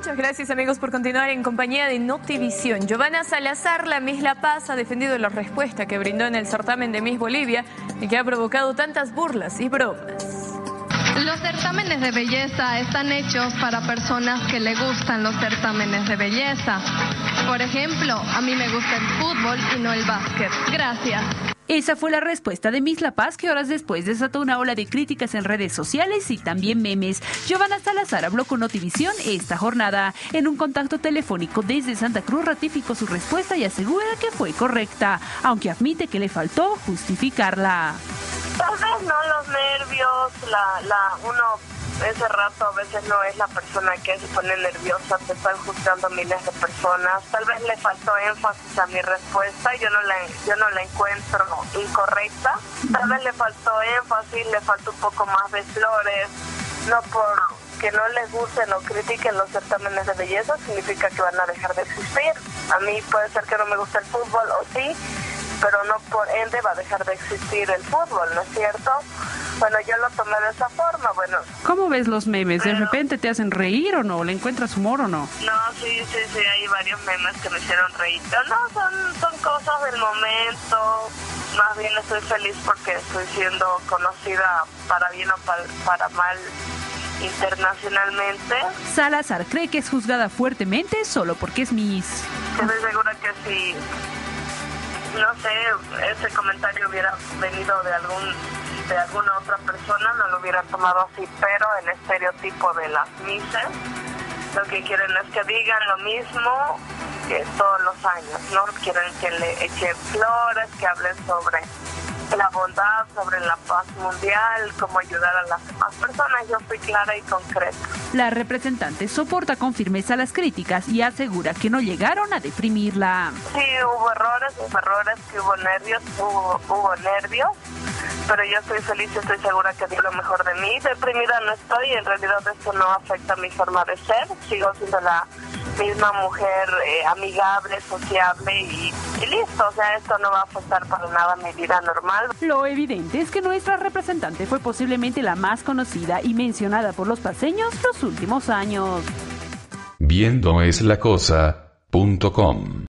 Muchas gracias amigos por continuar en compañía de Notivisión. Giovanna Salazar, la Miss La Paz, ha defendido la respuesta que brindó en el certamen de Miss Bolivia y que ha provocado tantas burlas y bromas. Los certámenes de belleza están hechos para personas que le gustan los certámenes de belleza. Por ejemplo, a mí me gusta el fútbol y no el básquet. Gracias. Esa fue la respuesta de Miss La Paz, que horas después desató una ola de críticas en redes sociales y también memes. Giovanna Salazar habló con Notivisión esta jornada. En un contacto telefónico desde Santa Cruz ratificó su respuesta y asegura que fue correcta, aunque admite que le faltó justificarla. Tal vez no los nervios, la, la, uno ese rato a veces no es la persona que se pone nerviosa, te están juzgando miles de personas. Tal vez le faltó énfasis a mi respuesta, yo no la, yo no la encuentro incorrecta. Tal vez le faltó énfasis, le faltó un poco más de flores, no por que no les gusten o critiquen los certámenes de belleza significa que van a dejar de existir. A mí puede ser que no me guste el fútbol o sí, pero no por ende va a dejar de existir el fútbol, ¿no es cierto? Bueno, yo lo tomé de esa forma, bueno. ¿Cómo ves los memes? ¿De repente te hacen reír o no? ¿Le encuentras humor o no? No, sí, sí, sí, hay varios memes que me hicieron reír. Pero no, son, son cosas del momento. Más bien estoy feliz porque estoy siendo conocida para bien o para, para mal internacionalmente. Salazar cree que es juzgada fuertemente solo porque es Miss. Estoy segura que si, no sé, ese comentario hubiera venido de algún de alguna otra persona, no lo hubiera tomado así, pero el estereotipo de las Misses, lo que quieren es que digan lo mismo que todos los años, ¿no? Quieren que le echen flores, que hablen sobre la bondad, sobre la paz mundial, cómo ayudar a las demás personas. Yo fui clara y concreta. La representante soporta con firmeza las críticas y asegura que no llegaron a deprimirla. Sí, hubo errores, hubo errores, que hubo nervios, hubo, hubo nervios, pero yo estoy feliz y estoy segura que di lo mejor de mí. Deprimida no estoy, en realidad esto no afecta mi forma de ser. Sigo siendo la misma mujer eh, amigable, sociable y, y listo. O sea, esto no va a afectar para nada mi vida normal. Lo evidente es que nuestra representante fue posiblemente la más conocida y mencionada por los paseños los últimos años. Viendo es la cosa.com